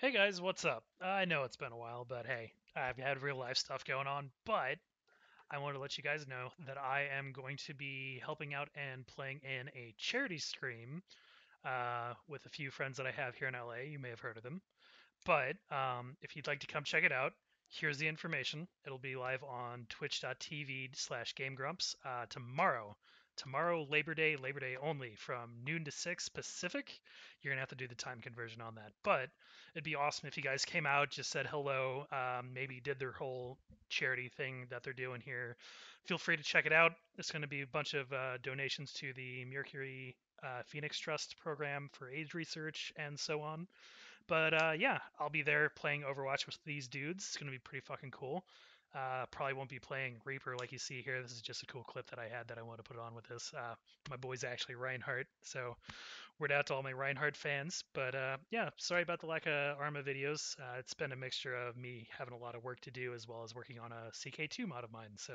Hey guys, what's up? I know it's been a while, but hey, I've had real life stuff going on, but I want to let you guys know that I am going to be helping out and playing in a charity stream uh, with a few friends that I have here in LA. You may have heard of them. But um, if you'd like to come check it out, here's the information. It'll be live on twitch.tv slash gamegrumps uh, tomorrow tomorrow labor day labor day only from noon to 6 pacific. You're gonna have to do the time conversion on that but it'd be awesome if you guys came out just said hello um, maybe did their whole charity thing that they're doing here. Feel free to check it out. It's going to be a bunch of uh, donations to the mercury uh, phoenix trust program for aids research and so on. But uh, yeah i'll be there playing overwatch with these dudes. It's going to be pretty fucking cool uh, probably won't be playing Reaper like you see here. This is just a cool clip that I had that I want to put on with this. Uh, my boy's actually Reinhardt, so word out to all my Reinhardt fans. But uh, yeah, sorry about the lack of Arma videos. Uh, it's been a mixture of me having a lot of work to do as well as working on a CK2 mod of mine. So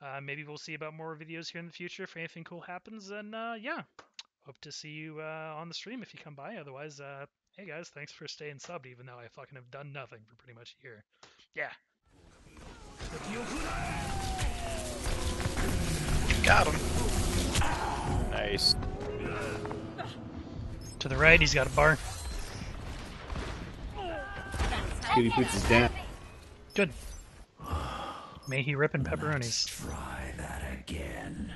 uh, maybe we'll see about more videos here in the future if anything cool happens. And uh, yeah, hope to see you on the stream if you come by. Otherwise, hey guys, thanks for staying subbed, even though I fucking have done nothing for pretty much a year. Yeah. Got him. Nice. To the right, he's got a bar. Good, he puts his down. Good. May he rip in pepperonis. Let's try that again.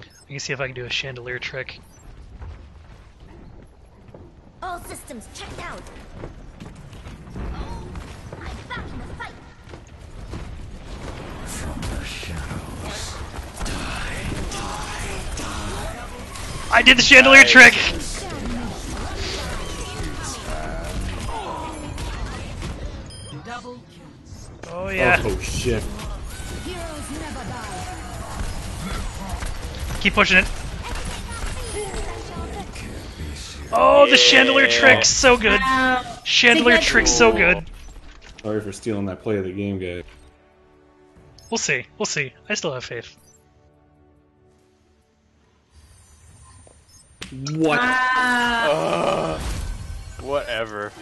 I can see if I can do a chandelier trick. All systems checked out. I'm back in the fight. From the shadows. Die, die, die. I did the chandelier nice. trick! Oh yeah. Oh, oh shit. Keep pushing it. Oh, the chandelier trick, so good. Chandelier trick, so good. Sorry for stealing that play of the game, guy. We'll see. We'll see. I still have faith. What? Uh, whatever.